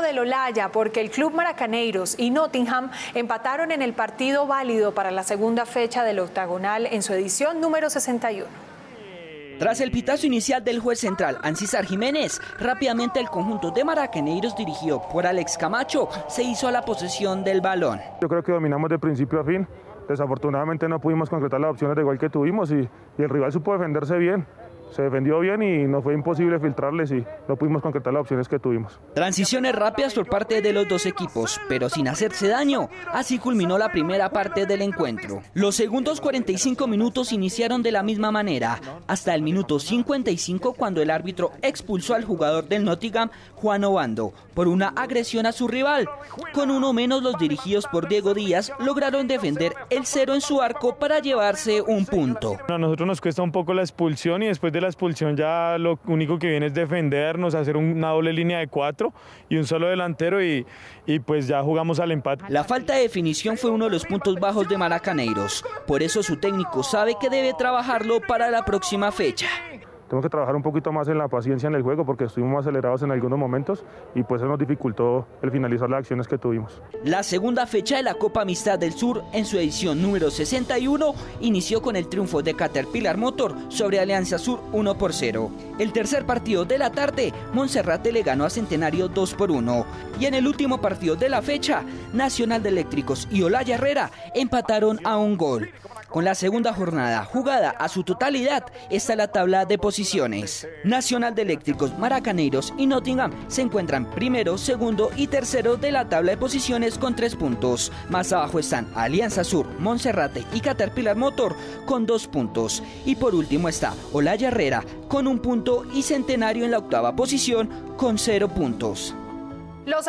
del Olaya porque el club Maracaneiros y Nottingham empataron en el partido válido para la segunda fecha del octagonal en su edición número 61. Tras el pitazo inicial del juez central, Ancisar Jiménez, rápidamente el conjunto de Maracaneiros dirigido por Alex Camacho se hizo a la posesión del balón. Yo creo que dominamos de principio a fin. Desafortunadamente no pudimos concretar las opciones de gol que tuvimos y, y el rival supo defenderse bien se defendió bien y nos fue imposible filtrarles y no pudimos concretar las opciones que tuvimos. Transiciones rápidas por parte de los dos equipos, pero sin hacerse daño. Así culminó la primera parte del encuentro. Los segundos 45 minutos iniciaron de la misma manera, hasta el minuto 55 cuando el árbitro expulsó al jugador del Nottingham, Juan Obando, por una agresión a su rival. Con uno menos los dirigidos por Diego Díaz lograron defender el cero en su arco para llevarse un punto. A nosotros nos cuesta un poco la expulsión y después de la expulsión ya lo único que viene es defendernos, hacer una doble línea de cuatro y un solo delantero y, y pues ya jugamos al empate. La falta de definición fue uno de los puntos bajos de Maracaneiros, por eso su técnico sabe que debe trabajarlo para la próxima fecha. Tenemos que trabajar un poquito más en la paciencia en el juego porque estuvimos acelerados en algunos momentos y pues eso nos dificultó el finalizar las acciones que tuvimos. La segunda fecha de la Copa Amistad del Sur en su edición número 61 inició con el triunfo de Caterpillar Motor sobre Alianza Sur 1 por 0. El tercer partido de la tarde, Monserrate le ganó a Centenario 2 por 1 y en el último partido de la fecha, Nacional de Eléctricos y Olaya Herrera empataron a un gol. Con la segunda jornada jugada a su totalidad está la tabla de posiciones. Nacional de Eléctricos, Maracaneiros y Nottingham se encuentran primero, segundo y tercero de la tabla de posiciones con tres puntos. Más abajo están Alianza Sur, Monserrate y Caterpillar Motor con dos puntos. Y por último está Olaya Herrera con un punto y Centenario en la octava posición con cero puntos. Los